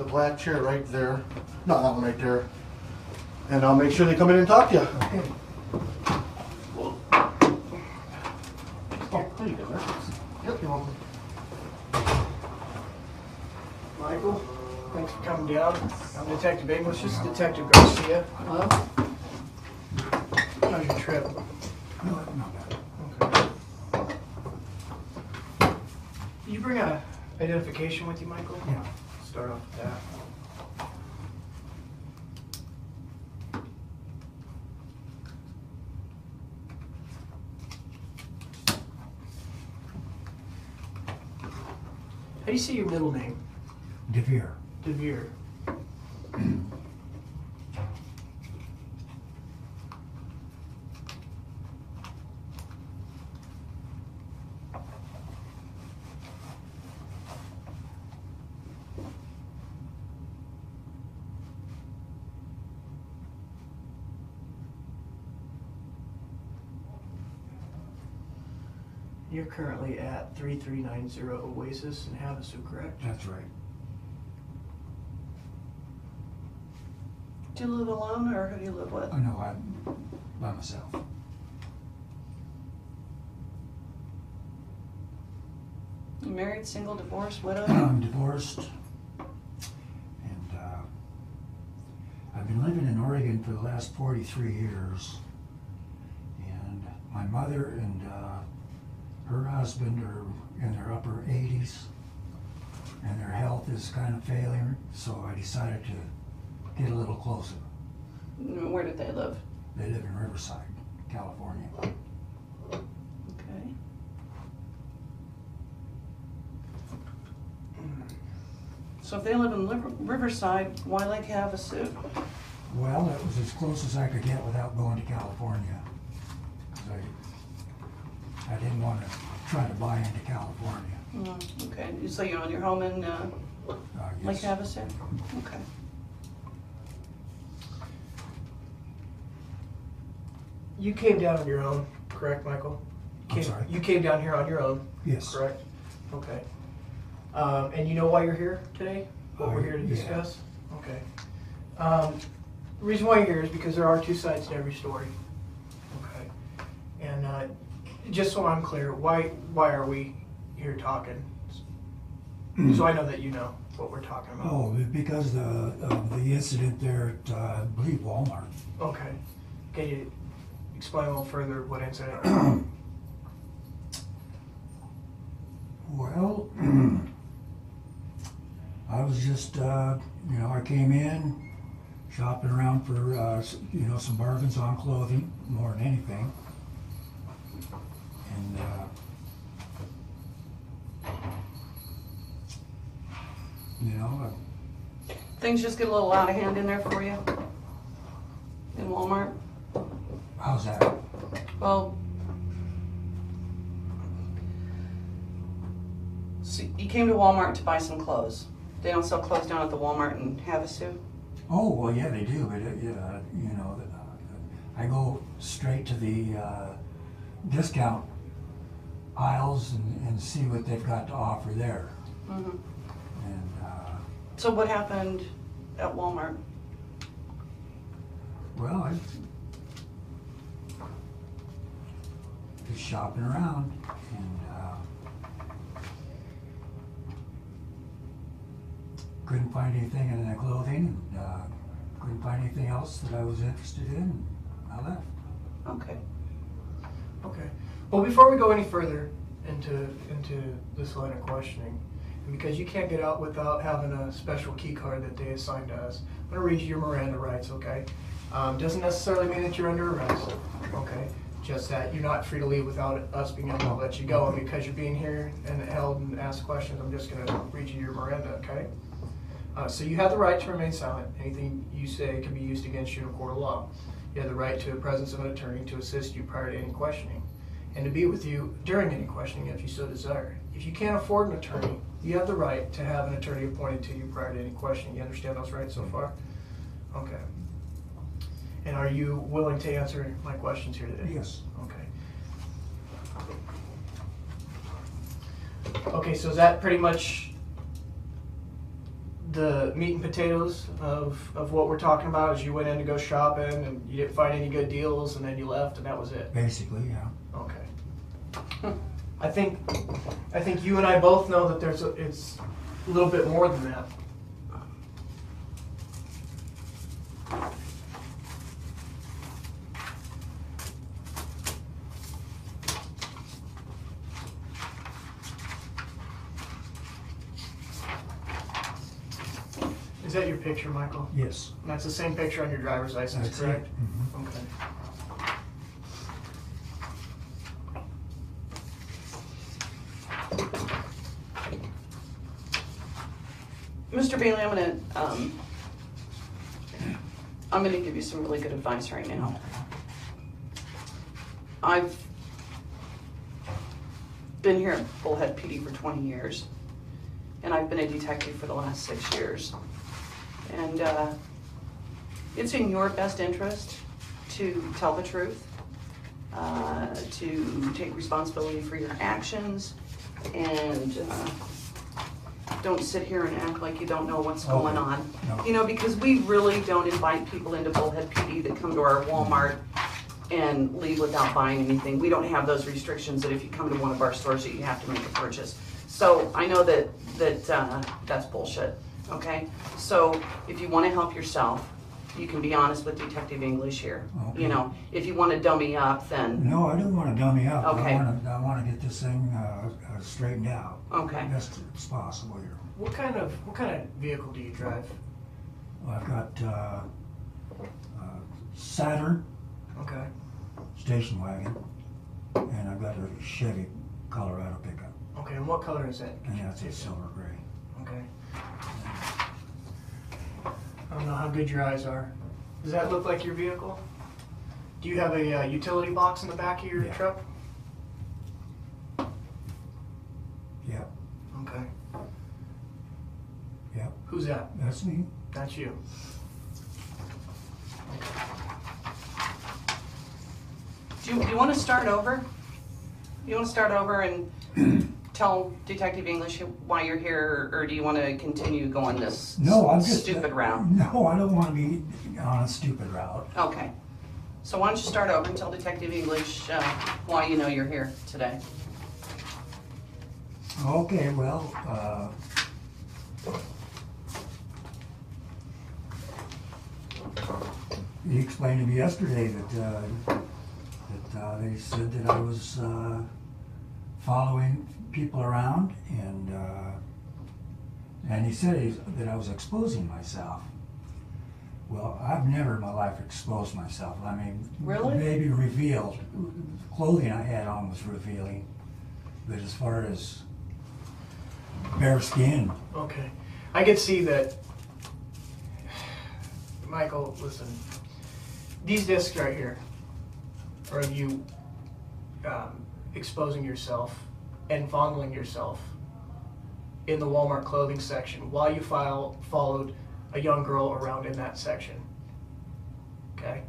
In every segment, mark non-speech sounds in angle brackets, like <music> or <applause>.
the black chair right there. No, that one right there. And I'll make sure they come in and talk to you. Okay. Oh, there you go. Yep, you're welcome. Michael, thanks for coming down. I'm Detective English, this is Detective Garcia. Hello? How's your trip? No, not bad. Okay. Did you bring a identification with you, Michael? Yeah. Start off with that. How do you say your middle name? Devere. Devere. You're currently at 3390 Oasis in Havasu, correct? That's right. Do you live alone or who do you live with? I know I'm by myself. You married, single, divorced, widowed? <clears throat> I'm divorced. And uh, I've been living in Oregon for the last 43 years. And my mother and uh, her husband are in their upper 80s. And their health is kind of failing. So I decided to get a little closer. Where did they live? They live in Riverside, California. Okay. So if they live in Riverside, why Lake Havasu? Well, that was as close as I could get without going to California. I, I didn't want to try to buy into California. Mm, Okay, You so you're on your home in uh, Uh, Lake yes. Havasu? Okay. You came down on your own, correct, Michael? I'm Came- sorry? You came down here on your own, Yes. correct? Okay. Um, and you know why you're here today? What we're here to yeah. discuss? Okay. Um, the reason why you're here is because there are two sides to every story. Okay. And, uh, just so I'm clear, why, why are we here talking? So I know that you know what we're talking about. Oh, because the, of the incident there at, uh, I believe Walmart. Okay. Can you explain a little further what incident? <clears throat> Well, <clears throat> I was just, uh, you know, I came in shopping around for, uh, s- you know, some bargains on clothing more than anything. And, uh, you know, Things just get a little out of hand in there for you? In Walmart? uh, how's that? Well, so you came to Walmart to buy some clothes. They don't sell clothes down at the Walmart in Havasu? Oh, well, yeah, they do, but, uh, yeah, you know, uh, I go straight to the, uh, discount aisles and, and see what they've got to offer there. Mhm. And, uh, So what happened at Walmart? well, I just shopping around and, uh, couldn't find anything in the clothing, and, uh, couldn't find anything else that I was interested in, I left. Okay. Well, before we go any further into into this line of questioning, and because you can't get out without having a special key card that they assigned to us, I'm gonna read you your Miranda rights. Okay. Um, doesn't necessarily mean that you're under arrest. Okay. Just that you're not free to leave without us being able to let you go. And because you're being here and held and asked questions, I'm just gonna read you your Miranda. Okay. Uh, so you have the right to remain silent. Anything you say can be used against you in a court of law. You have the right to the presence of an attorney to assist you prior to any questioning and to be with you during any questioning if you so desire. If you can't afford an attorney, you have the right to have an attorney appointed to you prior to any questioning. You understand those rights so far? Okay. And are you willing to answer my questions here today? Yes. Okay. Okay, so is that pretty much the meat and potatoes of, of what we're talking about is you went in to go shopping and you didn't find any good deals and then you left and that was it. Basically, yeah. I think I think you and I both know that there's a, it's a little bit more than that. Is that your picture, Michael? Yes. And that's the same picture on your driver's license, That's it. correct? Mhm. Okay. Bailey, I'm gonna, um, I'm gonna give you some really good advice right now. I've been here at Bullhead PD for twenty years, and I've been a detective for the last six years. And, uh, it's in your best interest to tell the truth, uh, to take responsibility for your actions, and, uh, don't sit here and act like you don't know what's going on. No. You know, because we really don't invite people into Bullhead PD that come to our Walmart and leave without buying anything. We don't have those restrictions that if you come to one of our stores that you have to make a purchase. So I know that, that, uh, that's bullshit, okay? So if you wanna help yourself, you can be honest with Detective English here. Okay. You know, if you wanna dummy up, then, No, I don't want to dummy up. Okay. I want to, I want to get this thing uh, uh, straightened out. Okay. Best as possible here. What kind of what kind of vehicle do you drive? Well, I've got uh, uh, Saturn Okay. station wagon, and I've got a Chevy Colorado pickup, Okay, and what color is it? and that's a silver gray. Okay. I don't know how good your eyes are. Does that look like your vehicle? Do you have a uh, utility box in the back of your Yeah. truck? Yep, Okay. yep, Who's that? that's me. That's you. do you, do you wanna start over? You wanna start over and tell Detective English why you're here, or do you wanna continue going this No, I'm just stupid route? No, I don't want to be on a stupid route. Okay. So why don't you start over and tell Detective English uh, why you know you're here today? Okay, well, uh, he explained to me yesterday that, uh, that, uh, they said that I was, uh, following people around and, uh, and he said he- that I was exposing myself. Well, I've never in my life exposed myself. I mean, Really? maybe revealed. Clothing I had on was revealing, but as far as bare skin, Okay. I could see that. Michael, listen. These discs right here are you um, exposing yourself and fondling yourself in the Walmart clothing section while you file, followed a young girl around in that section. Okay?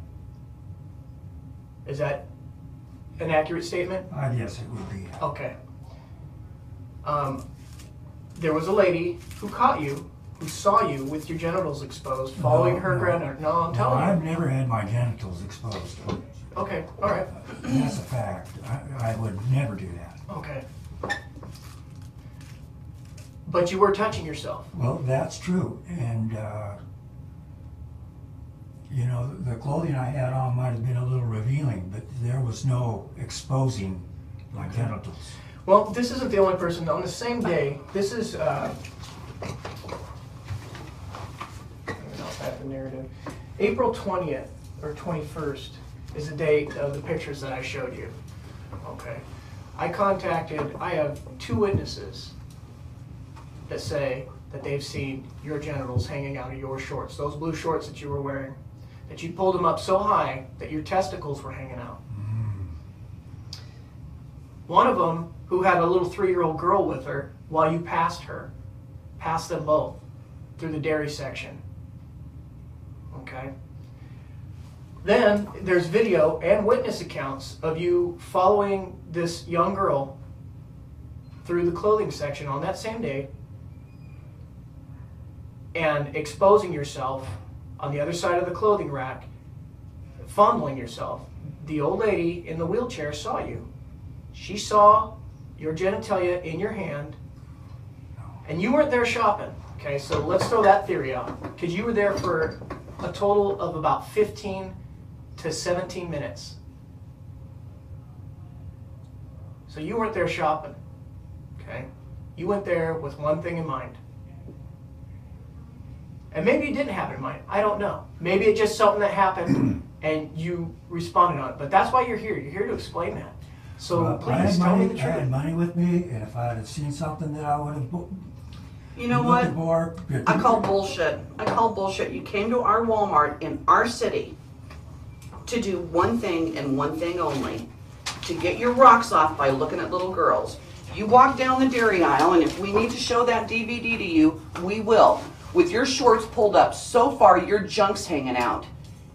Is that an accurate statement? I guess it would be. Okay. Um, there was a lady who caught you, who saw you with your genitals exposed, following No, her no. granddaughter. No, I'm No, telling I've you. never had my genitals exposed. Okay, all right. That's a fact. I, I would never do that. Okay. But you were touching yourself. Well, that's true. And, uh, you know, the clothing I had on might have been a little revealing, but there was no exposing my genitals. Well, this isn't the only person. On the same day, this is. Uh, I don't know if I have the narrative. April 20th or 21st is the date of the pictures that I showed you. Okay. I contacted, I have two witnesses that say that they've seen your genitals hanging out of your shorts, those blue shorts that you were wearing, that you pulled them up so high that your testicles were hanging out. Mm-hmm. One of them, who had a little three-year-old girl with her, while you passed her, passed them both through the dairy section. Okay. Then there's video and witness accounts of you following this young girl through the clothing section on that same day and exposing yourself on the other side of the clothing rack, fondling yourself. The old lady in the wheelchair saw you. She saw your genitalia in your hand, and you weren't there shopping. Okay, so let's throw that theory out because you were there for a total of about 15 to 17 minutes. So you weren't there shopping. Okay? You went there with one thing in mind. And maybe you didn't have it in mind. I don't know. Maybe it's just something that happened <clears throat> and you responded on it. But that's why you're here. You're here to explain that. So Well, please had tell me money, the I had truth. money with me, and if I had seen something that I would have. bo- You know what? for, I call bullshit. I call bullshit. You came to our Walmart in our city to do one thing and one thing only to get your rocks off by looking at little girls. You walk down the dairy aisle, and if we need to show that DVD to you, we will. With your shorts pulled up so far, your junk's hanging out.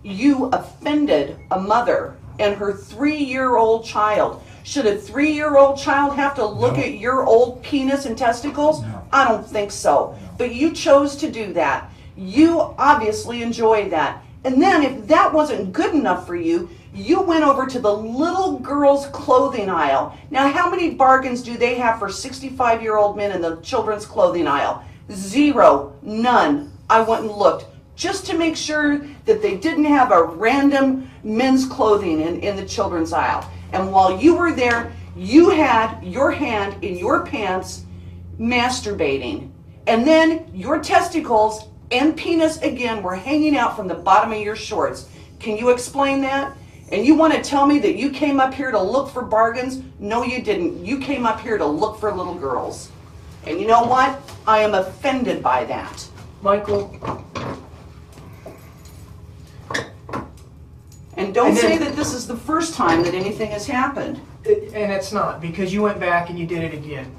You offended a mother and her three year old child. Should a three year old child have to look No. at your old penis and testicles? No. I don't think so. But you chose to do that. You obviously enjoyed that. And then, if that wasn't good enough for you, you went over to the little girls' clothing aisle. Now, how many bargains do they have for 65 year old men in the children's clothing aisle? Zero. None. I went and looked just to make sure that they didn't have a random men's clothing in, in the children's aisle. And while you were there, you had your hand in your pants masturbating. And then your testicles and penis again were hanging out from the bottom of your shorts. Can you explain that? And you want to tell me that you came up here to look for bargains? No, you didn't. You came up here to look for little girls. And you know what? I am offended by that. Michael, And don't And say that this is the first time that anything has happened. it- and it's not because you went back and you did it again.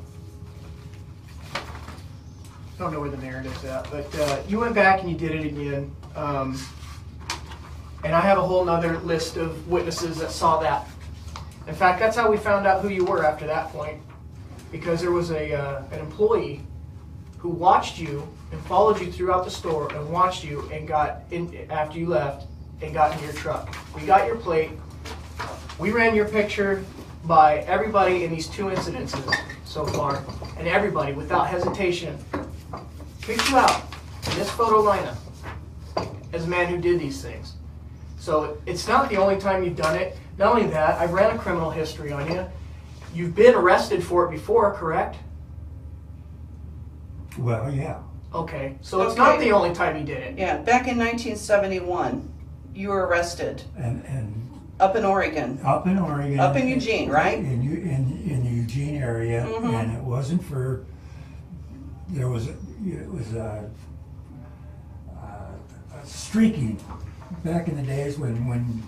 I don't know where the narrative's at, but uh, you went back and you did it again. Um, and I have a whole nother list of witnesses that saw that. In fact, that's how we found out who you were after that point, because there was a uh, an employee who watched you and followed you throughout the store and watched you and got in after you left and got in your truck. We got your plate. We ran your picture by everybody in these two incidences so far, and everybody without hesitation picked you out in this photo lineup as a man who did these things. So it's not the only time you've done it. Not only that, I've ran a criminal history on you. You've been arrested for it before, correct? Well, yeah. Okay, so it's not the only time you did it. Yeah, back in 1971, you were arrested And, and up in Oregon. up in Oregon. Up in Eugene, right? In, Eu- in, in the Eugene area, Mhm. and it wasn't for, there was, a- it was a, a streaking back in the days when, when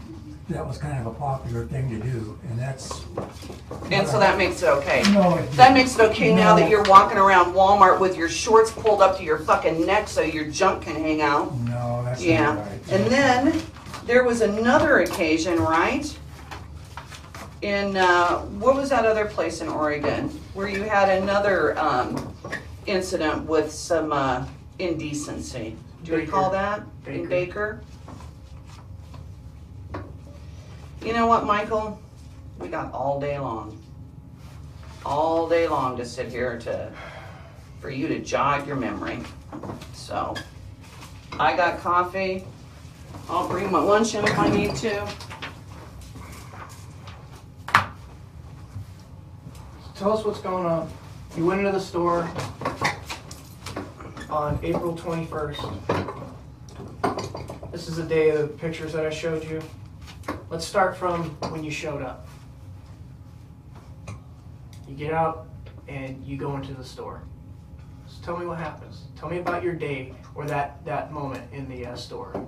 that was kind of a popular thing to do, and that's. And so that makes it okay. No, it That makes it okay now that you're walking around Walmart with your shorts pulled up to your fucking neck so your junk can hang out. No, that's Yeah. not right. And then there was another occasion, right? In, uh, what was that other place in Oregon where you had another um, incident with some uh, indecency? Do you Baker. recall that? In Baker? You know what, Michael? We got all day long. All day long to sit here to, for you to jog your memory. So, I got coffee. I'll bring my lunch in if I need to. Tell us what's going on. You went into the store on April 21st. This is the day of the pictures that I showed you. Let's start from when you showed up. You get out and you go into the store. Just tell me what happens. Tell me about your day or that, that moment in the uh, store.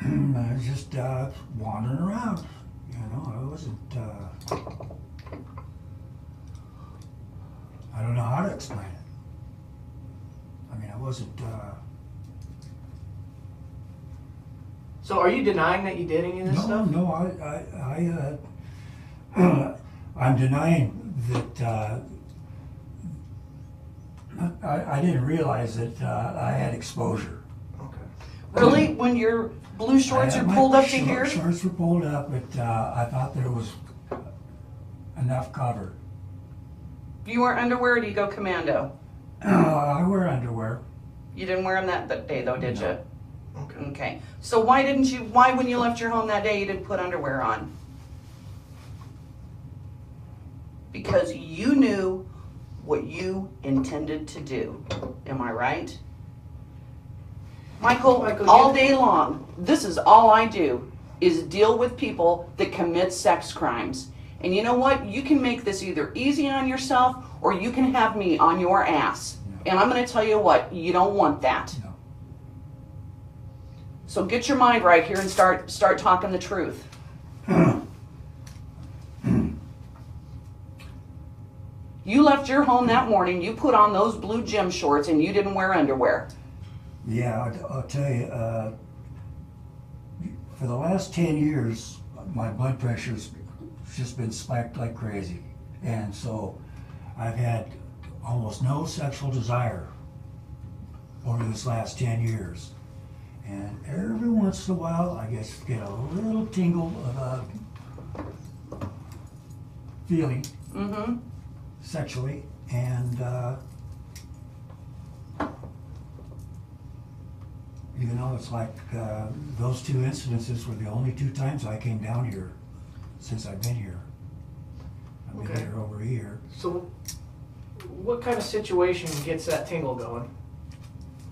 <clears throat> I was just uh, wandering around. You know, I wasn't. Uh, I don't know how to explain it. I mean, I wasn't. Uh, So are you denying that you did any of this no, stuff? no, I, I, I uh, <clears throat> I'm denying that uh, I, I didn't realize that uh, I had exposure. Okay. Really? When your blue shorts are pulled up to here? Shorts were pulled up, but uh, I thought there was enough cover. You wear underwear or do you go commando? Uh, I wear underwear. You didn't wear them that, that day though, did No. you? Okay. Okay. So why didn't you, why when you left your home that day, you didn't put underwear on? Because you knew what you intended to do. Am I right? Michael, Michael, all day long, this is all I do, is deal with people that commit sex crimes. And you know what? You can make this either easy on yourself or you can have me on your ass. And I'm gonna tell you what, you don't want that. No. So get your mind right here and start start talking the truth. <clears throat> you left your home that morning, you put on those blue gym shorts and you didn't wear underwear. Yeah, I'll, I'll tell you. Uh, for the last ten years, my blood pressure's just been spiked like crazy, and so I've had almost no sexual desire over this last ten years. And every once in a while, I guess get a little tingle of a feeling Mm-hmm. sexually, and uh, you know, it's like uh, those two incidences were the only two times I came down here since I've been here. I've been Okay. here over a year. So, what kind of situation gets that tingle going?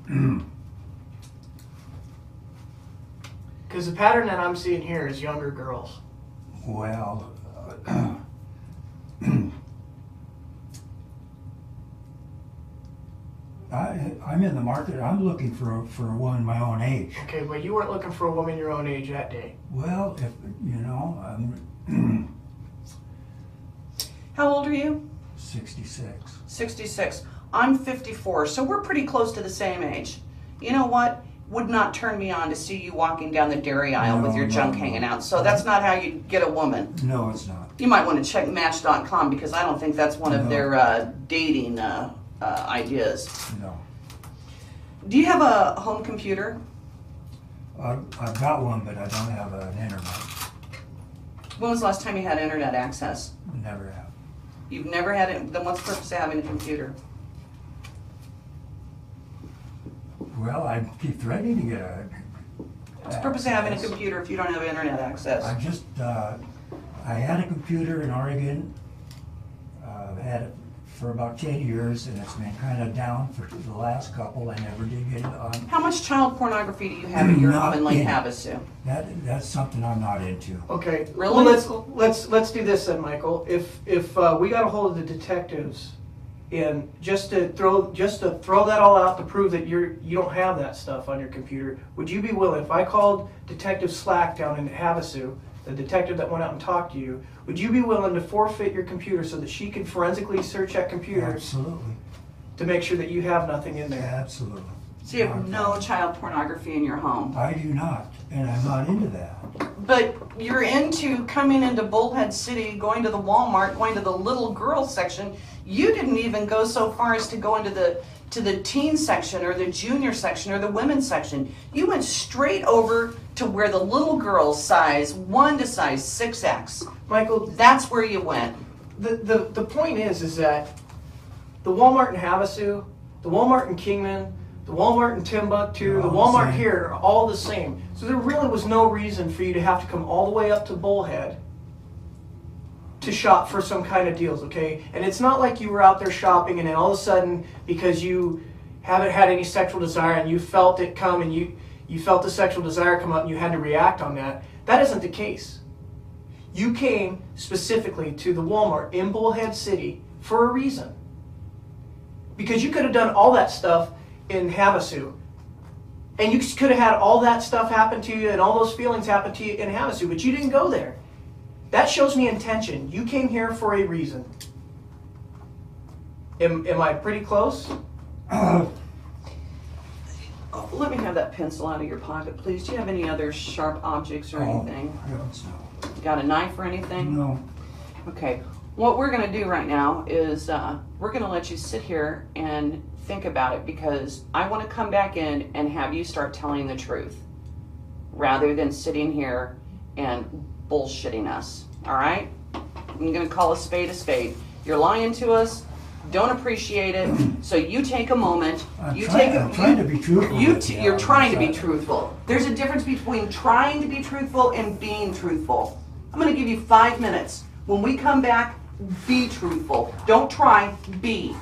<clears throat> Because the pattern that I'm seeing here is younger girls. Well, uh, <clears throat> I, I'm in the market. I'm looking for for a woman my own age. Okay, but you weren't looking for a woman your own age that day. Well, if you know, I'm How old are you? 66. 66. I'm 54, so we're pretty close to the same age. You know what? Would not turn me on to see you walking down the dairy aisle with your no, junk no. hanging out. So that's not how you get a woman. No, it's not. You might want to check Match.com because I don't think that's one of their uh, dating uh, uh, ideas. No. Do you have a home computer? I've got one, but I don't have an internet. When was the last time you had internet access? Never have. You've never had it. Then what's the purpose of having a computer? Well, I keep threatening to get a. What's the purpose of having a access. computer if you don't have internet access? I just, uh, I had a computer in Oregon. Uh, had it for about 10 years, and it's been kind of down for the last couple. I never did get it on. How much child pornography do you have in your home in Lake Not Havasu? That, that's something I'm not into. Okay. Really? Well, let's let's let's do this then, Michael. If if uh, we got a hold of the detectives, and just to throw just to throw that all out to prove that you're you don't have that stuff on your computer, would you be willing? If I called Detective Slack down in Havasu, the detective that went out and talked to you, would you be willing to forfeit your computer so that she can forensically search that computer Absolutely. to make sure that you have nothing in there? Absolutely. So you have no child pornography in your home. I do not, and I'm not into that. But you're into coming into Bullhead City, going to the Walmart, going to the little girl section. You didn't even go so far as to go into the to the teen section or the junior section or the women's section. You went straight over to where the little girls size 1 to size 6X. Michael, That's where you went. the, the, the point is is that the Walmart in Havasu, the Walmart in Kingman, the Walmart in Timbuktu, the all the Walmart here are all the same. So there really was no reason for you to have to come all the way up to Bullhead to shop for some kind of deals, okay? And it's not like you were out there shopping and then all of a sudden because you haven't had any sexual desire and you felt it come and you you felt the sexual desire come up and you had to react on that. That isn't the case. You came specifically to the Walmart in Bullhead City for a reason. Because you could have done all that stuff in Havasu. And you could have had all that stuff happen to you and all those feelings happen to you in Havasu, but you didn't go there. That shows me intention. You came here for a reason. Am, am I pretty close? Uh, <clears throat> Oh, let me have that pencil out of your pocket, please. Do you have any other sharp objects or oh, anything? heavens no. Got a knife or anything? No. Okay, what we're gonna do right now is, uh, we're gonna let you sit here and think about it because I want to come back in and have you start telling the truth rather than sitting here and bullshitting us. All right? I'm going to call a spade a spade. You're lying to us. Don't appreciate it. So you take a moment. I'm you trying- take a, I'm trying to be truthful You t- you, you're trying to be truthful. There's a difference between trying to be truthful and being truthful. I'm going to give you five minutes. When we come back, be truthful. Don't try, be.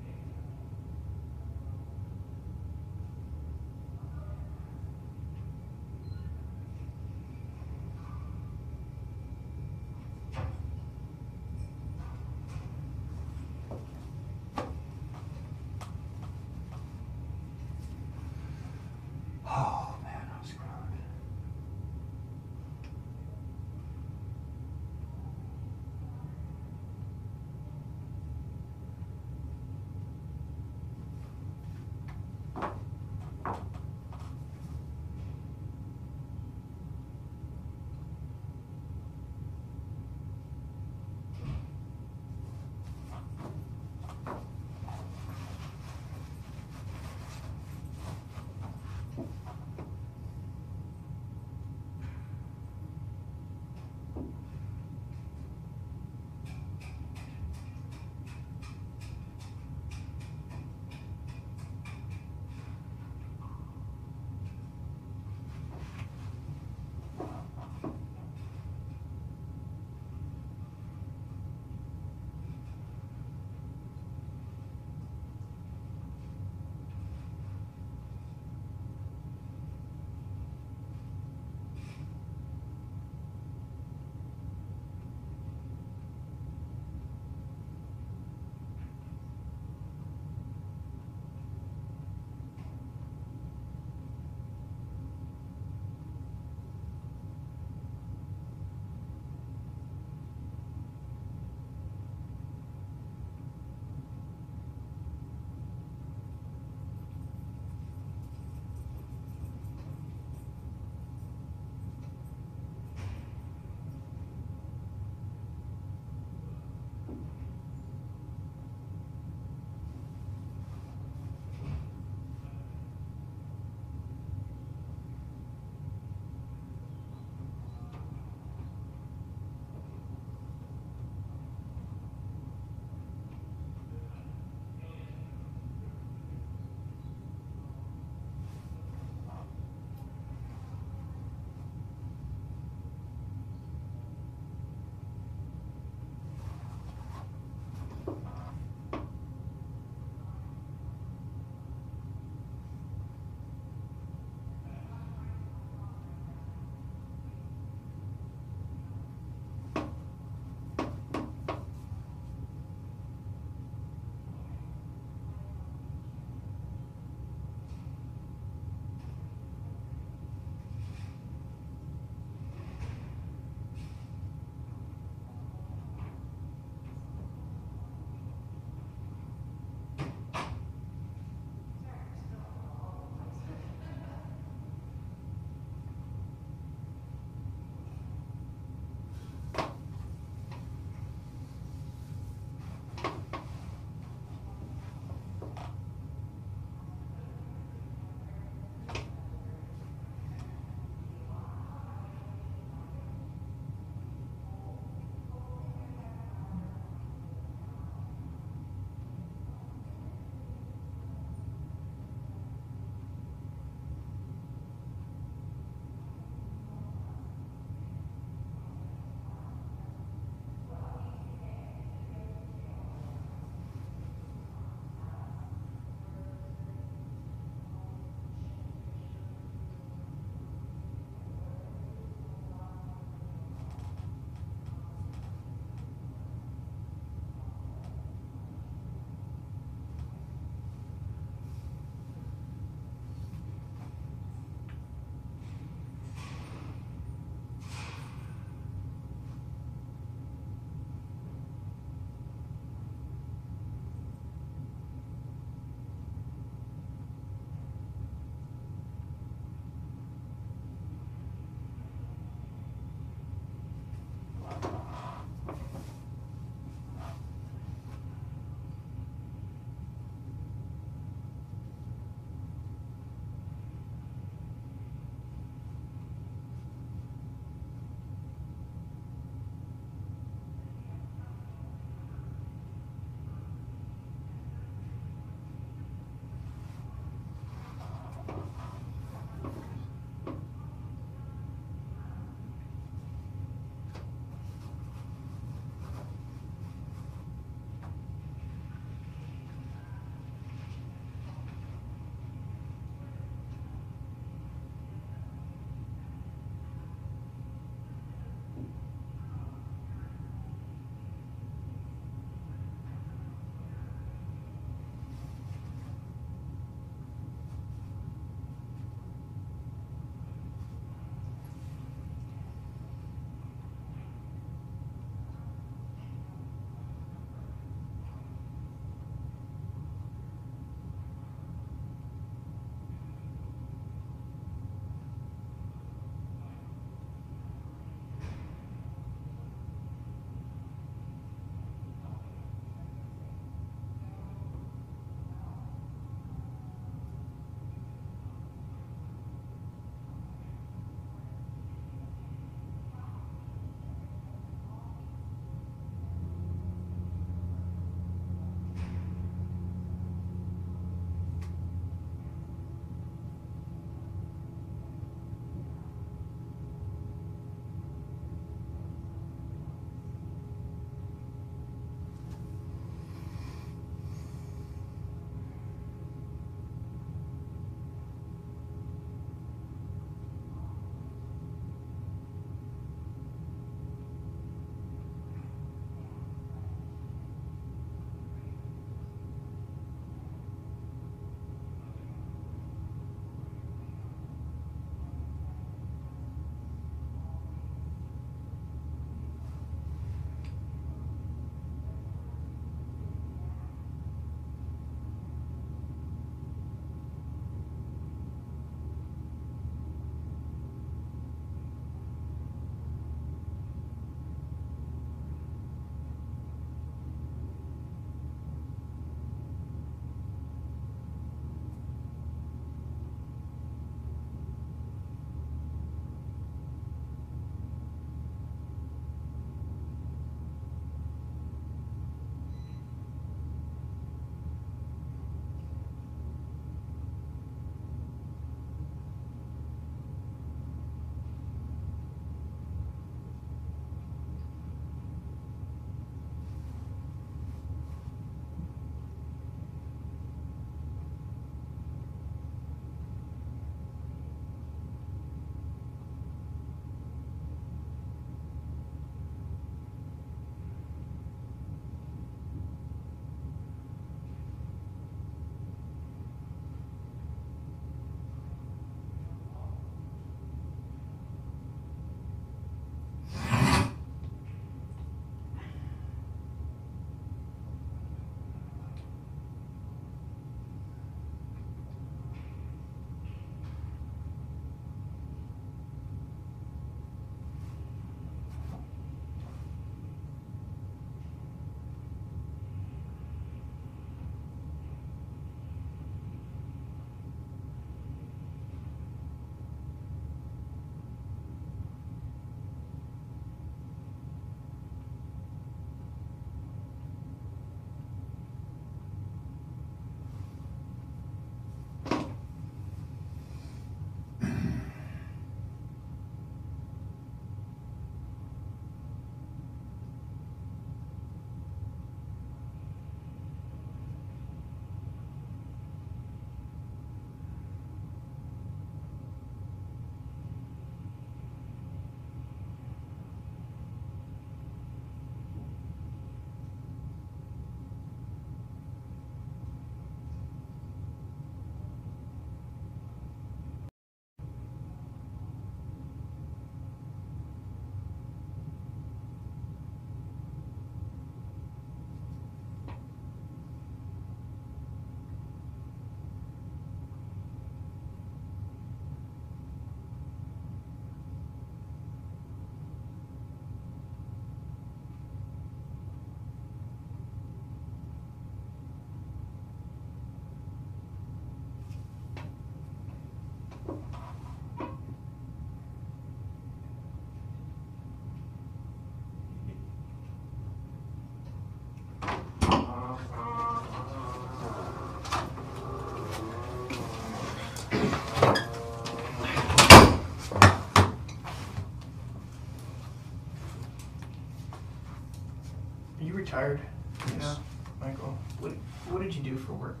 Retired? Yes. Yeah, Michael, what, what did you do for work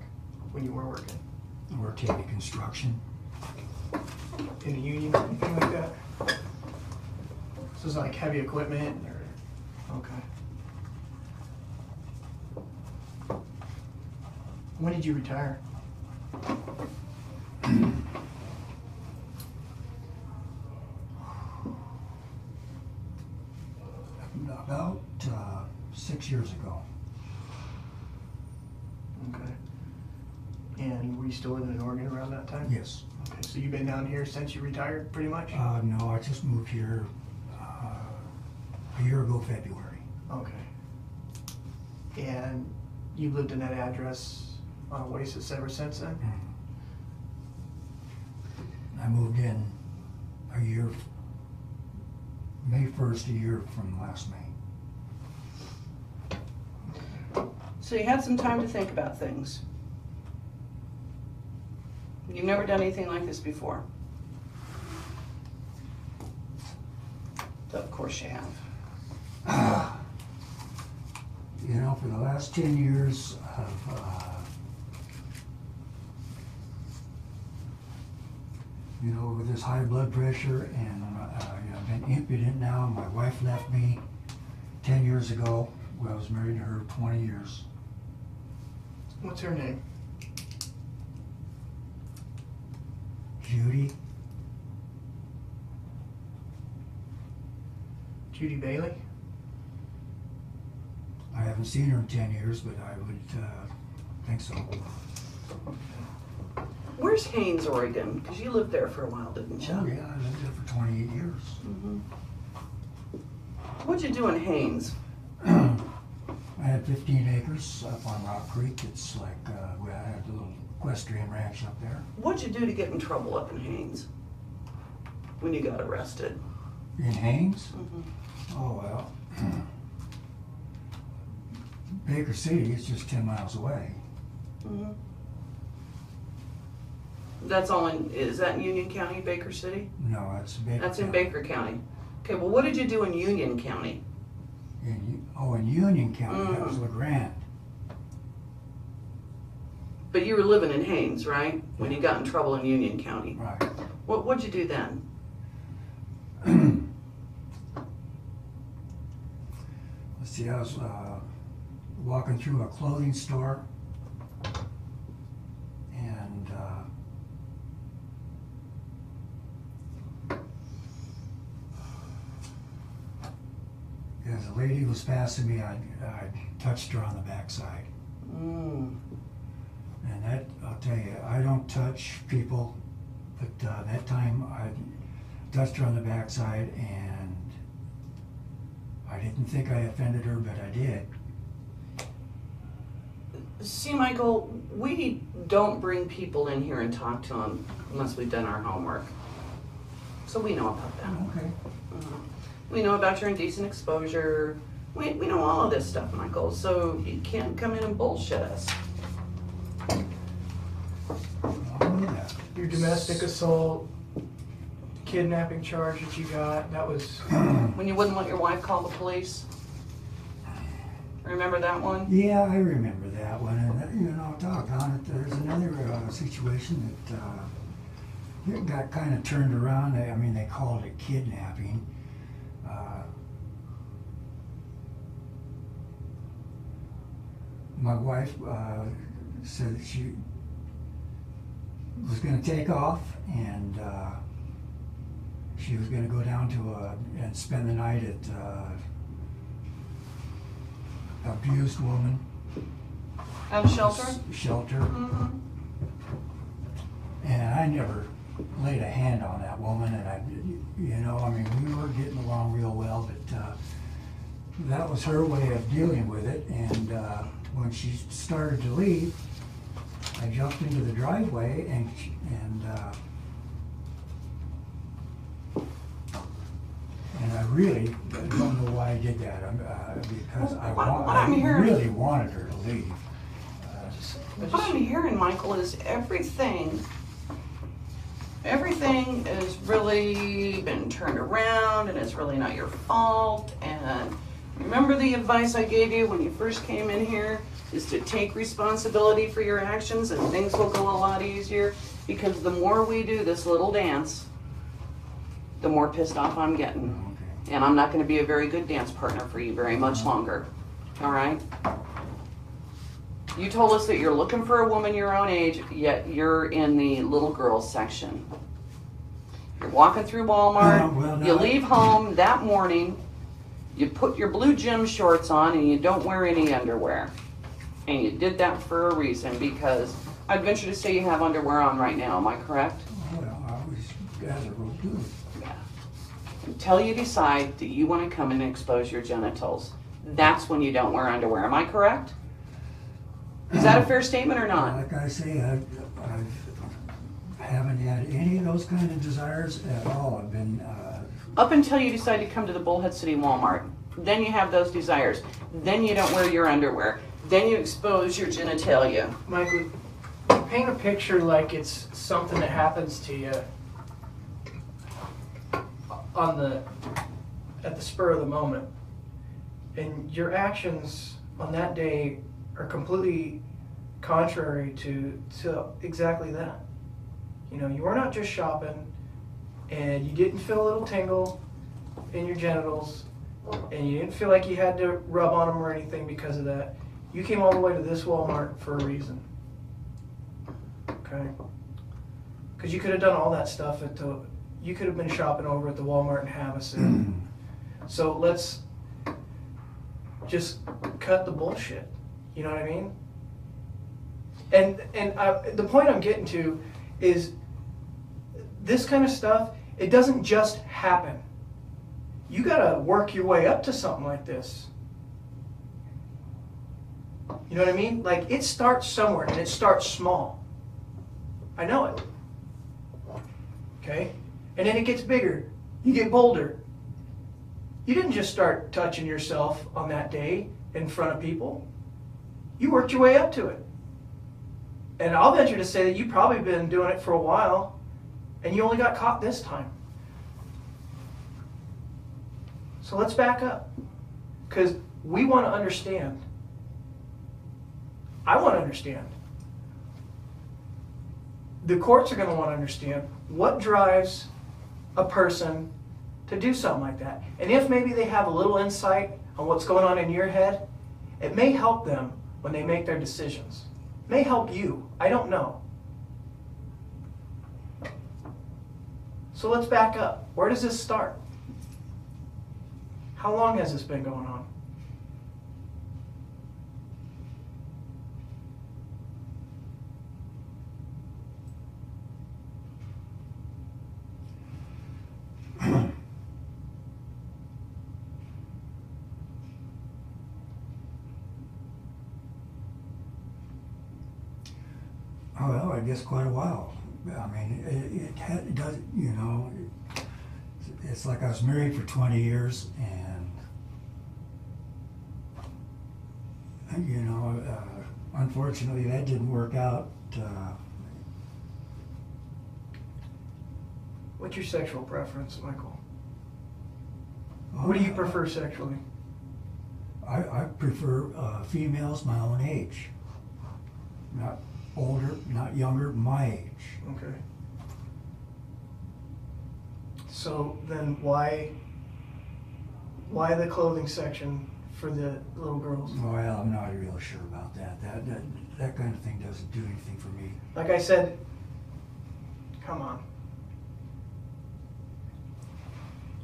when you were working? Worked heavy construction. In the union, anything like that? So it's like heavy equipment or, okay. When did you retire? About uh, six years ago. Okay. And were you still living in Oregon around that time? Yes. Okay, so you've been down here since you retired, pretty much? Uh, no, I just moved here uh, a year ago February. Okay. And you've lived in that address on Oasis ever since then? I moved in a year, May 1st, a year from last May. So you had some time to think about things. You've never done anything like this before. Of course you have. <sighs> You know, for the last 10 years, I've, uh, you know, with this high blood pressure and uh, I've been impotent now. My wife left me 10 years ago. Well, I was married to her 20 years. What's her name? Judy, Judy Bailey? I haven't seen her in 10 years, but I would uh, think so. Where's Haines, Oregon? Because you lived there for a while, didn't you? Oh, yeah, I lived there for 28 years. Mhm. What'd you do in Haines? <clears throat> I had 15 acres up on Rock Creek. It's like, uh, we- I had a little equestrian ranch up there. What'd you do to get in trouble up in Haines? When you got arrested? In Haines? Mhm. Oh, well. Baker City is just 10 miles away. Mhm. That's all in, is that in Union County, Baker City? No, that's Baker. That's in County. Baker County. Okay, well, what did you do in Union County? In, oh, in Union County, that was Mm. La Grande. But you were living in Haines, right? When you got in trouble in Union County. Right. What, what'd you do then? <clears throat> Let's see, I was uh, walking through a clothing store and uh, as a lady was passing me, I, I touched her on the backside. Mm. And that, I'll tell you, I don't touch people, but uh, that time I touched her on the backside and I didn't think I offended her, but I did. See, Michael, we don't bring people in here and talk to them unless we've done our homework. So we know about that. Okay. Mhm. We know about your indecent exposure. We, we know all of this stuff, Michael, so you can't come in and bullshit us. I'll do that. Your domestic assault, kidnapping charge that you got, that was, <clears throat> When you wouldn't let your wife call the police? Remember that one? Yeah, I remember that one, and, uh, you know, doggone it, there's another, uh, situation that, uh, it got kinda turned around, I I mean, they called it kidnapping. Uh, My wife, uh, said that she was gonna take off, and, uh, she was gonna go down to, uh, and spend the night at, uh, abused woman At a shelter? shelter, Mm-hmm. and I never laid a hand on that woman, and I, you know, I mean, we were getting along real well, but, uh, that was her way of dealing with it, and, uh, when she started to leave, I jumped into the driveway and, and, uh, and I really don't know why I did that, uh, because I What- wa- what I'm I hearing- really wanted her to leave. Uh, What just, I'm hearing, Michael, is everything, everything has really been turned around and it's really not your fault and Remember the advice I gave you when you first came in here? Is to take responsibility for your actions and things will go a lot easier? Because the more we do this little dance, the more pissed off I'm getting. And I'm not gonna be a very good dance partner for you very much longer, all right? You told us that you're looking for a woman your own age, yet you're in the little girls section. You're walking through Uh, well, Walmart, you leave home that morning, you put your blue gym shorts on and you don't wear any underwear. And you did that for a reason, because I'd venture to say you have underwear on right now, am I correct? Well, I was, as a rule. Yeah. Until you decide that you want to come and expose your genitals, that's when you don't wear underwear. Am I correct? Is that a fair statement or not? Like I say, I, I haven't had any of those kind of desires at all. I've been, uh, Up until you decide to come to the Bullhead City Walmart, then you have those desires. Then you don't wear your underwear. Then you expose your genitalia. You paint a picture like it's something that happens to you on the at the spur of the moment, and your actions on that day are completely contrary to to exactly that. You know, you were not just shopping, and you didn't feel a little tingle in your genitals, and you didn't feel like you had to rub on them or anything because of that. You came all the way to this Walmart for a reason. Okay? Because you could have done all that stuff at the, you could have been shopping over at the Walmart in Havasu. <clears throat> so let's just cut the bullshit. You know what I mean? And and I, the point I'm getting to is this kind of stuff. It doesn't just happen. You got to work your way up to something like this. You know what I mean? Like it starts somewhere and it starts small. I know it. Okay? And then it gets bigger. You get bolder. You didn't just start touching yourself on that day in front of people. You worked your way up to it. And I'll venture to say that you've probably been doing it for a while and you only got caught this time. So let's back up. Because we want to understand. I want to understand. The courts are going to want to understand what drives a person to do something like that. And if maybe they have a little insight on what's going on in your head, it may help them when they make their decisions. May help you. I don't know. So let's back up. Where does this start? How long has this been going on? I guess quite a while. I mean, it, it, had, it does, you know, it's like I was married for 20 years and, you know, uh, unfortunately that didn't work out. Uh, What's your sexual preference, Michael? What do you prefer sexually? I, I prefer uh, females my own age. Not older, not younger, my age. Okay. So then why why the clothing section for the little girls? Well, I'm not real sure about that. That, that. that kind of thing doesn't do anything for me. Like I said, come on.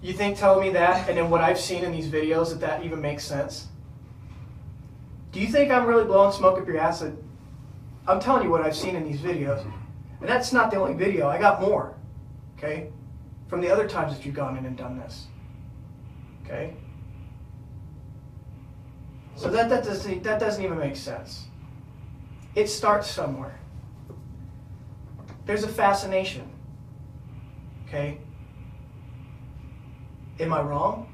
You think telling me that and then what I've seen in these videos that that even makes sense? Do you think I'm really blowing smoke up your ass? That I'm telling you what I've seen in these videos. And that's not the only video. I got more. Okay? From the other times that you've gone in and done this. Okay? So that, that, doesn't, that doesn't even make sense. It starts somewhere. There's a fascination. Okay? Am I wrong?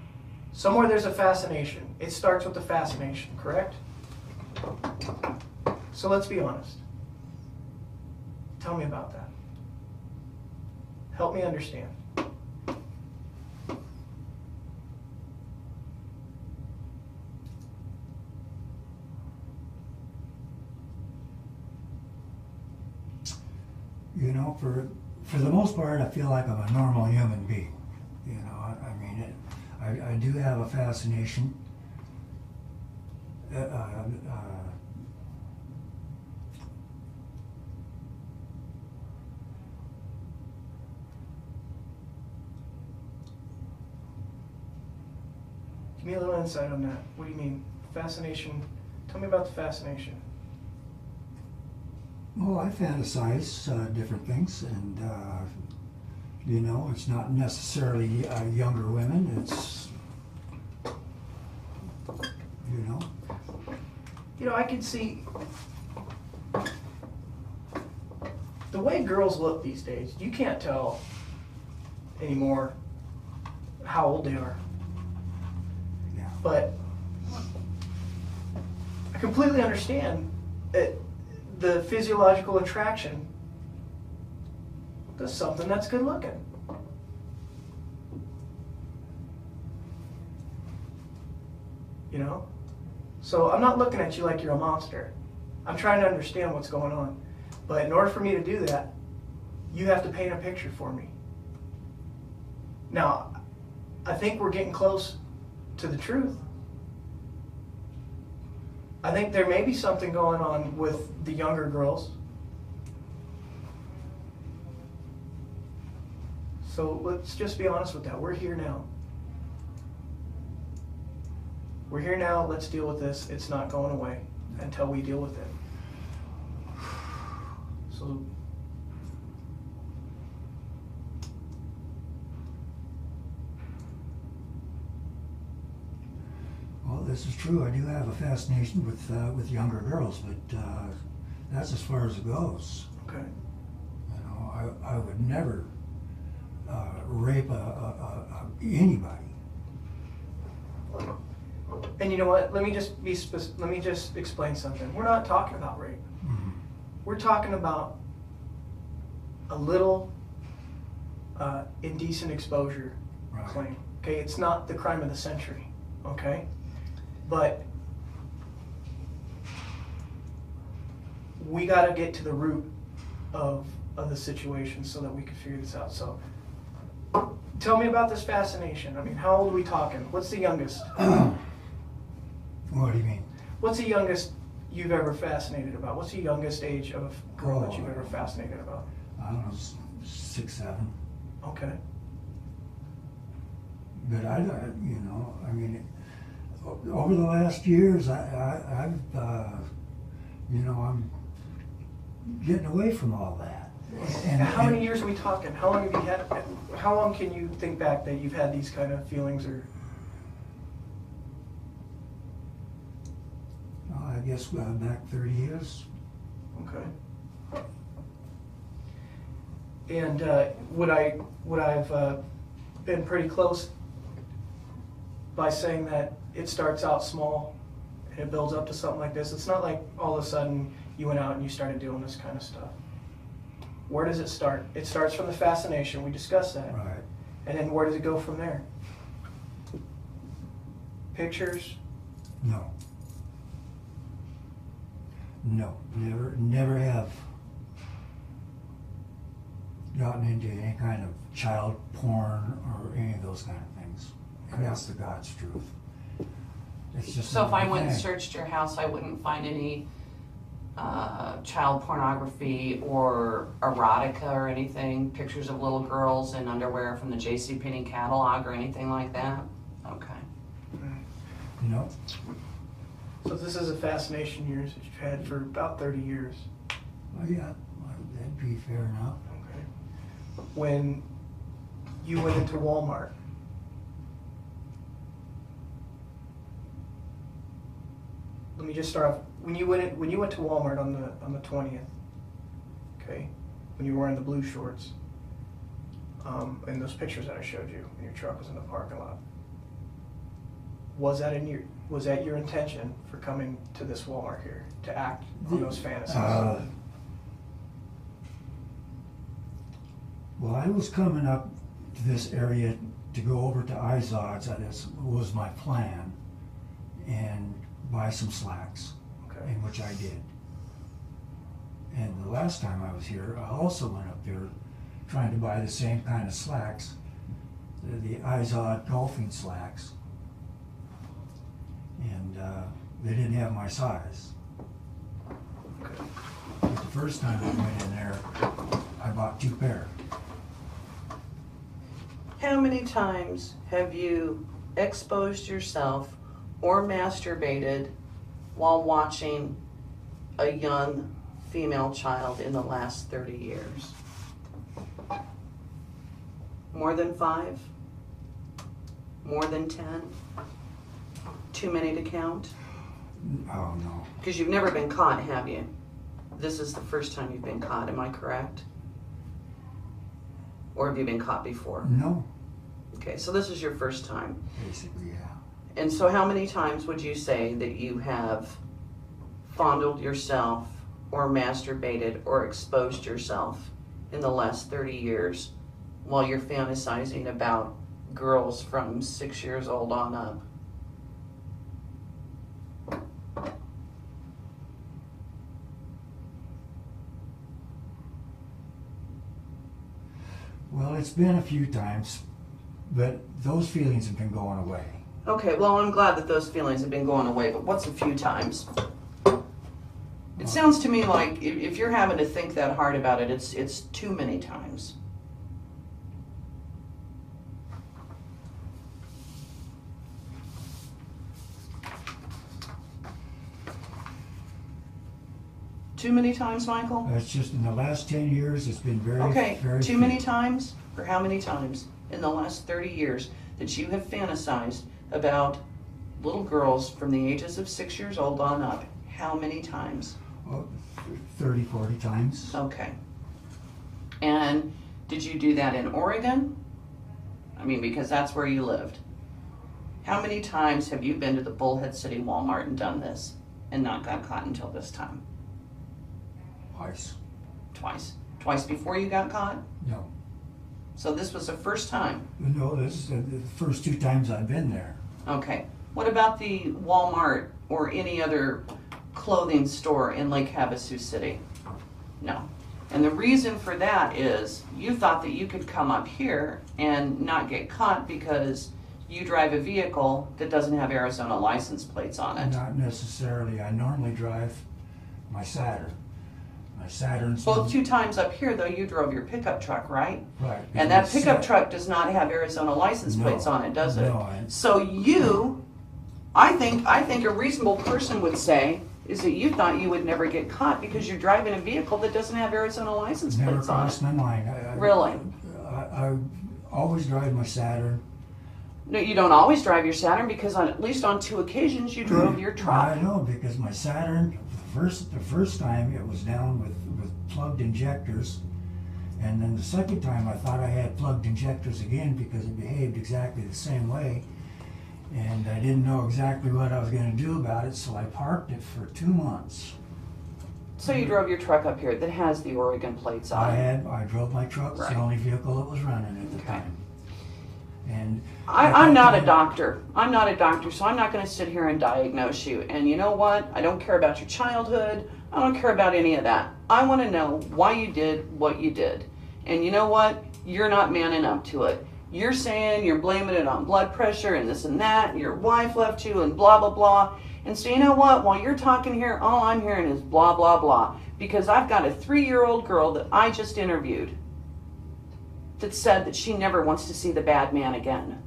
Somewhere there's a fascination. It starts with the fascination, correct? So let's be honest. Tell me about that. Help me understand. You know, for for the most part, I feel like I'm a normal human being. You know, I, I mean, it, I, I do have a fascination. Uh, uh, uh Give me a little insight on that. What do you mean? Fascination. Tell me about the fascination. well, I fantasize uh, different things, and uh, you know, it's not necessarily uh, younger women. It's you know, You know, I can see the way girls look these days. You can't tell anymore how old they are. But I completely understand that the physiological attraction to something that's good looking. You know? So I'm not looking at you like you're a monster. I'm trying to understand what's going on. But in order for me to do that, you have to paint a picture for me. Now, I think we're getting close to the truth. I think there may be something going on with the younger girls. So let's just be honest with that. We're here now. We're here now. Let's deal with this. It's not going away until we deal with it. So this is true. I do have a fascination with uh, with younger girls, but uh, that's as far as it goes. okay. You know, I, I would never uh, rape a, a, a, anybody. And you know what? Let me just be spec- let me just explain something. We're not talking about rape. Mhm. We're talking about a little uh, indecent exposure Right. claim. Okay, it's not the crime of the century. Okay, but we got to get to the root of of the situation so that we can figure this out. So, tell me about this fascination. I mean, how old are we talking? What's the youngest? <clears throat> What do you mean? What's the youngest you've ever fascinated about? What's the youngest age of a girl that you've Oh. ever fascinated about? I don't know, six, seven. Okay. But I, don't- you know, I mean, over the last years, I, I, I've, uh, you know, I'm getting away from all that. And how many years are we talking? How long have you had? How long can you think back that you've had these kind of feelings or? I guess uh, back thirty years. Okay. And uh, would I would I've uh, been pretty close by saying that it starts out small and it builds up to something like this? It's not like all of a sudden you went out and you started doing this kind of stuff. Where does it start? It starts from the fascination. We discussed that. Right. And then where does it go from there? Pictures? No. No, never, never have gotten into any kind of child porn or any of those kind of things. And that's the God's truth. It's just. So if not I went and thing. searched your house, I wouldn't find any uh, child pornography or erotica or anything, pictures of little girls in underwear from the J.C. Penney catalog or anything like that? Okay. No, So this is a fascination yours that you've had for about 30 years. well, yeah, well, that'd be fair enough. Okay. When you went into Walmart, let me just start off. When you went in, when you went to Walmart on the on the 20th, okay, when you were wearing the blue shorts, um, and those pictures that I showed you, and your truck was in the parking lot. Was that in your was that your intention for coming to this Walmart here to act on those fantasies? Uh, Well, I was coming up to this area to go over to Izod's, That was my plan, and buy some slacks, okay. in which I did. And the last time I was here, I also went up there trying to buy the same kind of slacks, the, the Izod golfing slacks. And uh, they didn't have my size. Okay. But the first time I went in there, I bought two pair. How many times have you exposed yourself or masturbated while watching a young female child in the last 30 years? More than five? More than 10? Too many to count? Oh no, Because you've never been caught, have you? This is the first time you've been caught, am I correct? Or have you been caught before? no, Okay, so this is your first time. basically yeah. And so, how many times would you say that you have fondled yourself or masturbated or exposed yourself in the last 30 years while you're fantasizing about girls from six years old on up? Well, it's been a few times, but those feelings have been going away. Okay, well, I'm glad that those feelings have been going away, but what's a few times? It sounds to me like if, if you're having to think that hard about it, it's it's too many times. Too many times, Michael? That's just in the last ten years, it's been very, Okay, very too few. many times, or how many times in the last 30 years that you have fantasized about little girls from the ages of six years old on up? How many times? Oh, 30, 40 times. Okay. And did you do that in Oregon? I mean, because that's where you lived. How many times have you been to the Bullhead City Walmart and done this and not got caught until this time? Twice. Twice. Twice before you got caught? No, So this was the first time. no, this is the first two times I've been there. Okay. What about the Walmart or any other clothing store in Lake Havasu City? No. And the reason for that is you thought that you could come up here and not get caught because you drive a vehicle that doesn't have Arizona license plates on it. Not necessarily. I normally drive my Saturn. My Saturn's. Both two times up here, though, you drove your pickup truck, right? Right. And that because pickup Sat- truck does not have Arizona license No, plates on it, does it? no, I- So you, I think, I think a reasonable person would say is that you thought you would never get caught because you're driving a vehicle that doesn't have Arizona license Never plates on it. crossed my mind. I, I, Really? I, I always drive my Saturn. No, you don't always drive your Saturn because on at least on two occasions you <clears throat> drove your truck. I truck. know because my Saturn, first the first time it was down with, with plugged injectors, and then the second time I thought I had plugged injectors again because it behaved exactly the same way, and I didn't know exactly what I was going to do about it, so I parked it for two months. So you drove your truck up here that has the Oregon plates on I had I drove my truck. It's Right. the only vehicle that was running at the Okay. time, and I, I'm not a doctor. I'm not a doctor, so I'm not going to sit here and diagnose you. And you know what? I don't care about your childhood. I don't care about any of that. I want to know why you did what you did. And you know what? You're not manning up to it. You're saying you're blaming it on blood pressure and this and that, and your wife left you, and blah, blah, blah. And so, you know what? While you're talking here, all I'm hearing is blah, blah, blah. Because I've got a three year old girl that I just interviewed that said that she never wants to see the bad man again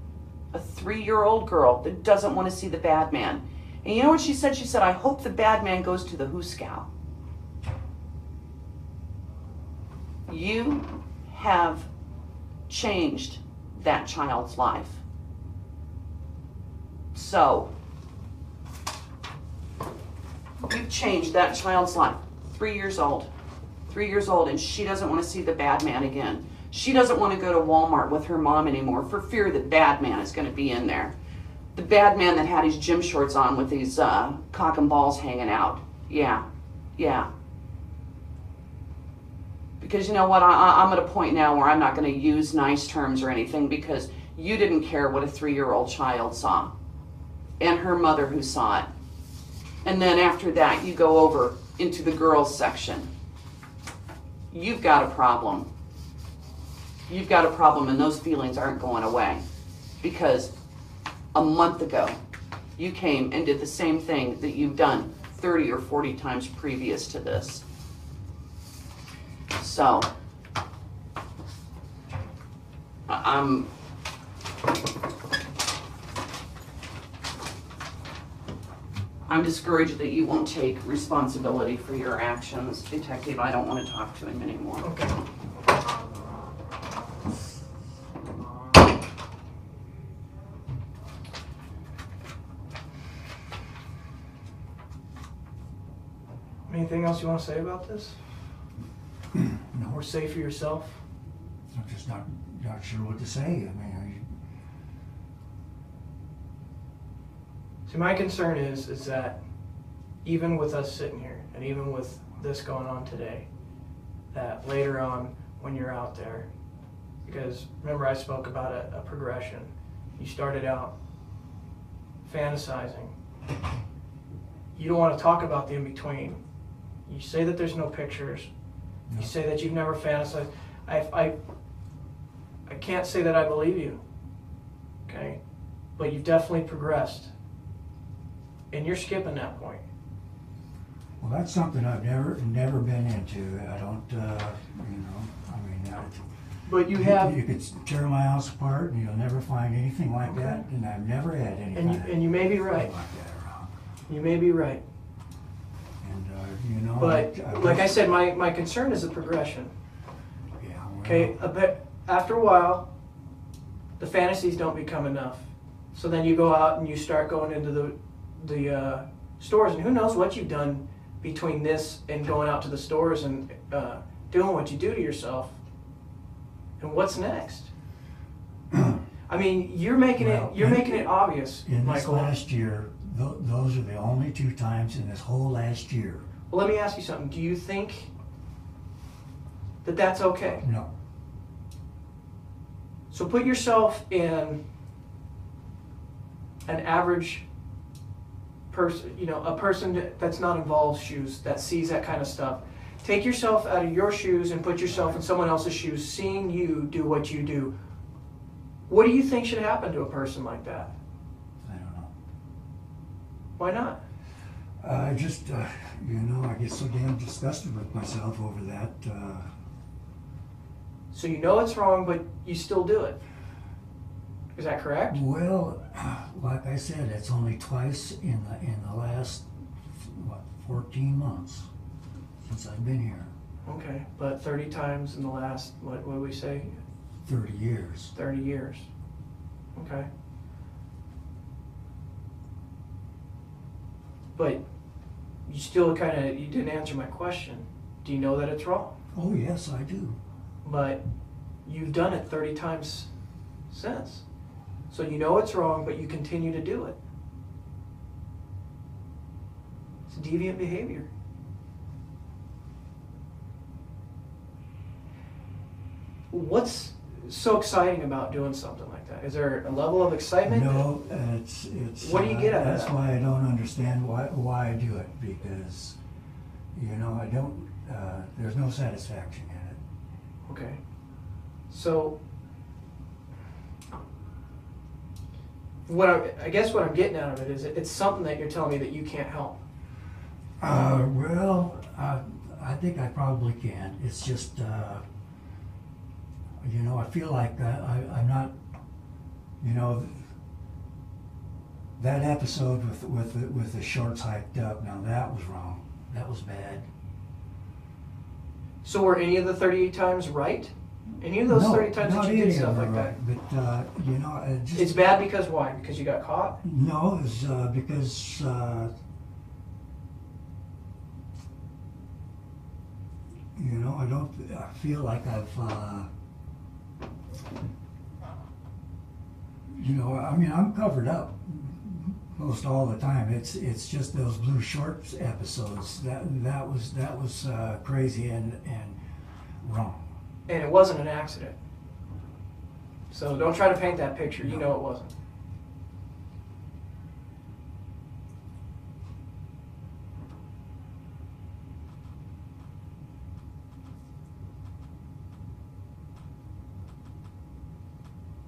a three year old girl that doesn't want to see the bad man. And you know what she said? She said, I hope the bad man goes to the Hooskow. You have changed that child's life. So, you've changed that child's life. Three years old. Three years old, and she doesn't want to see the bad man again. She doesn't want to go to Walmart with her mom anymore for fear that bad man is going to be in there. The bad man that had his gym shorts on with his uh, cock and balls hanging out. Yeah, yeah. Because you know what? I, I'm at a point now where I'm not going to use nice terms or anything because you didn't care what a three year old child saw and her mother who saw it. And then after that, you go over into the girls section you've got a problem. You've got a problem, and those feelings aren't going away. Because a month ago, you came and did the same thing that you've done 30 or 40 times previous to this. So, I'm. I'm discouraged that you won't take responsibility for your actions. Detective, I don't want to talk to him anymore. Okay. Anything else you want to say about this? <clears throat> No, Or say for yourself? I'm just not, not sure what to say. I mean, See, my concern is, is that even with us sitting here, and even with this going on today, that later on, when you're out there, because remember I spoke about a, a progression. You started out fantasizing. You don't want to talk about the in between. You say that there's no pictures. No. You say that you've never fantasized. I, I, I can't say that I believe you. Okay? But you've definitely progressed. And you're skipping that point. well, that's something I've never, never been into. I don't, uh, you know, I mean, I, But you have, You could tear my house apart and you'll never find anything like that, and I've never had any and you, and you may be right. like. You may be right. You know. But I- I like I said, my, my concern is the progression. Yeah, well, Okay, a bit, after a while, the fantasies don't become enough. So then you go out and you start going into the the uh, stores, and who knows what you've done between this and going out to the stores and uh, doing what you do to yourself. And what's next? <clears throat> I mean, you're making Well, it you're in- making it obvious, In this Michael. last year, tho- those are the only two times in this whole last year. Well, let me ask you something. Do you think that that's okay? No, So put yourself in an average person, you know, a person that's not involved shoes that sees that kind of stuff. Take yourself out of your shoes and put yourself in someone else's shoes, seeing you do what you do. What do you think should happen to a person like that? I don't know. Why not? I just, uh, you know, I get so damn disgusted with myself over that. Uh, So you know it's wrong, but you still do it. Is that correct? well, <sighs> like I said, it's only twice in the in the last what 14 months since I've been here. Okay, but 30 times in the last, what, what do we say? 30 years. 30 years. Okay. But you still kind of you didn't answer my question. Do you know that it's wrong? Oh yes, I do. But you've done it 30 times since. So you know it's wrong, but you continue to do it. It's deviant behavior. What's so exciting about doing something like that? Is there a level of excitement? No, it's it's. What do you uh, get out of it? That's why I don't understand why why I do it because, you know, I don't. Uh, there's no satisfaction in it. Okay. So, what I, I guess what I'm getting out of it is it, it's something that you're telling me that you can't help. Uh, well, uh, I think I probably can. It's just, uh, you know, I feel like I, I, I'm not, you know, that episode with with the, with the shorts hiked up. Now that was wrong. That was bad. So were any of the 38 times right? Any of those No, 30 times that you did stuff like are that? right, But uh, you know, it just It's bad because why? Because you got caught? No, it's uh, because uh, you know I don't. I feel like I've. You know, I mean, I'm covered up most all the time. It's it's just those blue shorts episodes that that was that was uh, crazy and and wrong. And it wasn't an accident. So don't try to paint that picture. You know it wasn't.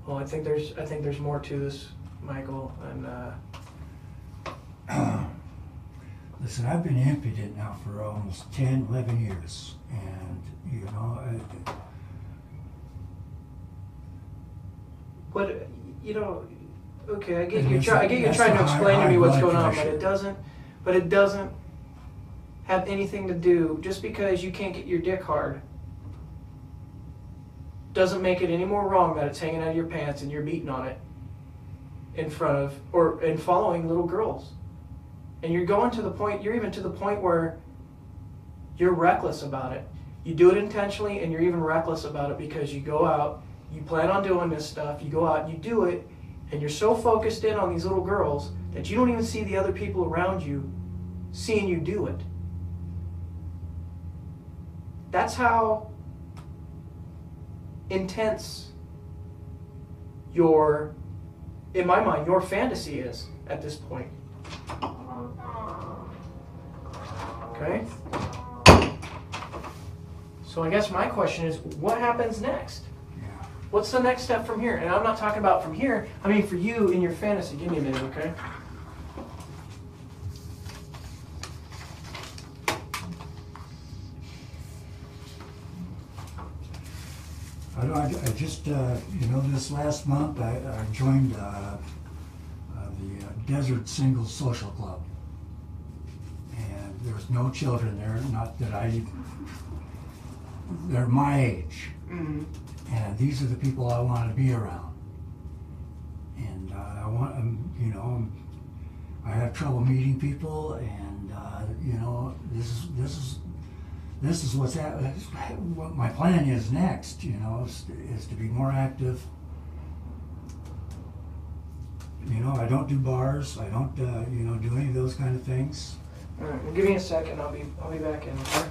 Well, I think there's, I think there's more to this, Michael, and, uh, <clears throat> Listen, I've been impudent now for almost 10, 11 years, and you know, I, But you know, okay, I get you. Try, I get you trying to explain to me what's going on, but it doesn't. But it doesn't have anything to do. Just because you can't get your dick hard doesn't make it any more wrong that it's hanging out of your pants and you're beating on it in front of or and following little girls. And you're going to the point. You're even to the point where you're reckless about it. You do it intentionally, and you're even reckless about it because you go out, you plan on doing this stuff, you go out, you do it, and you're so focused in on these little girls that you don't even see the other people around you seeing you do it. That's how intense your, in my mind, your fantasy is at this point. Okay? So I guess my question is, what happens next? What's the next step from here? And I'm not talking about from here. I mean for you in your fantasy. Give me a minute, okay? I, I, I just, uh, you know, this last month I, I joined uh, uh, the uh, Desert Singles Social Club. And there's no children there, not that I, they're my age. Mm-hmm. And these are the people I want to be around. And uh, I want, um, you know, um, I have trouble meeting people, and uh, you know, this is this is this is what's hap- what my plan is next. You know, is, is to be more active. You know, I don't do bars. I don't, uh, you know, do any of those kind of things. All right. Well, give me a second. I'll be I'll be back in. Okay?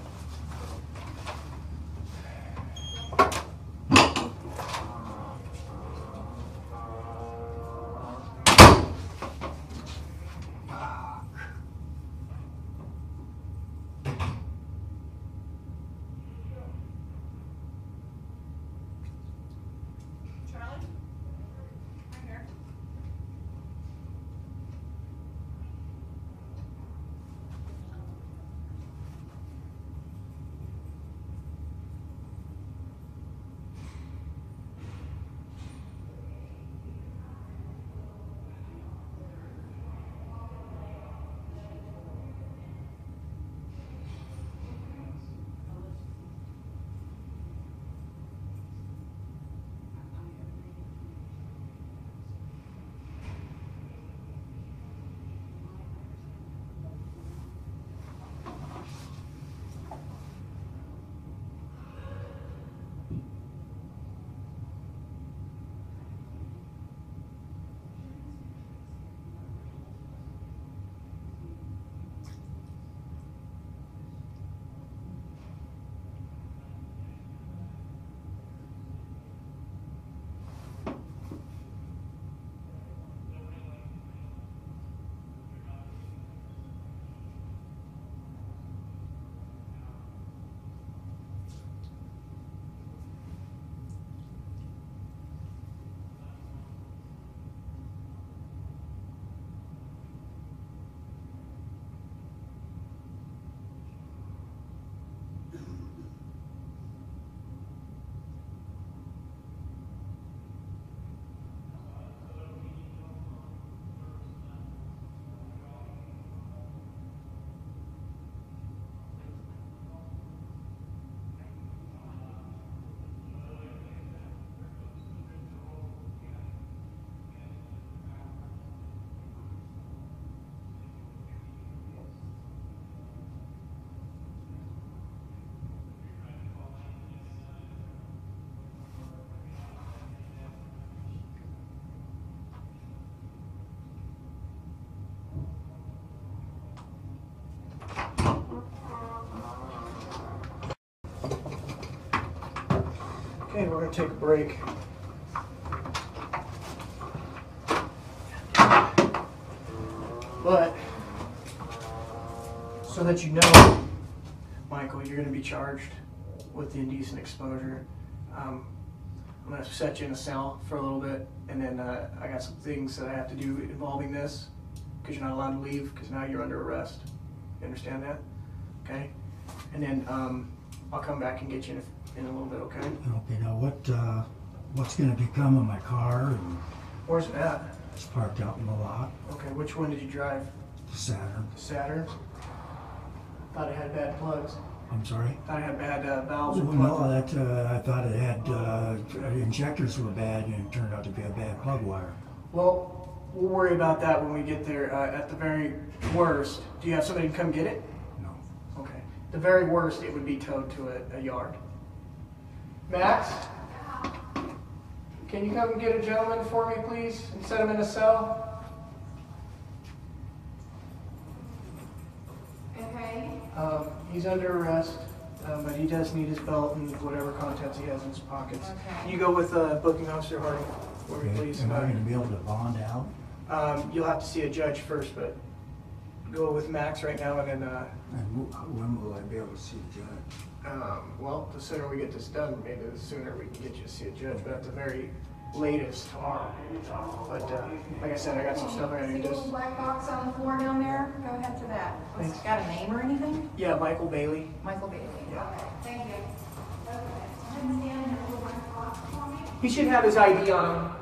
We're gonna take a break. But so that you know, Michael, you're gonna be charged with the indecent exposure. Um, I'm gonna set you in a cell for a little bit, and then uh, I got some things that I have to do involving this, because you're not allowed to leave, because now you're under arrest. You understand that? Okay? And then um, I'll come back and get you in a, in a little bit, okay? Okay, now what, uh, what's gonna become of my car and Where's it at? it's parked out in the lot, Okay, which one did you drive? the Saturn. The Saturn? I thought it had bad plugs. I'm sorry? I thought it had bad uh, valves or Well, no, plugs. that, uh, I thought it had, uh, injectors were bad and it turned out to be a bad plug wire. Well, we'll worry about that when we get there. Uh, at the very worst, do you have somebody to come get it? No. Okay. The very worst, it would be towed to a, a yard. Max? Can you come and get a gentleman for me, please, and set him in a cell? Okay, Um, he's under arrest, um, but he does need his belt and whatever contents he has in his pockets. Okay. You go with uh, booking officer Harding, for me, Okay, please. Am I gonna be able to bond out? Um, you'll have to see a judge first, but go with Max right now, and then, uh, And when will I be able to see the judge? Um, well, the sooner we get this done, maybe the sooner we can get you to see a judge, but at the very latest tomorrow. But, uh, like I said, I got some stuff I gotta do. little black box on the floor down there? Go ahead to that. Thanks. got a name or anything? yeah, Michael Bailey. Michael Bailey. Yeah. Okay, thank you. Okay, so stand in the little black box for me. He should have his ID on him.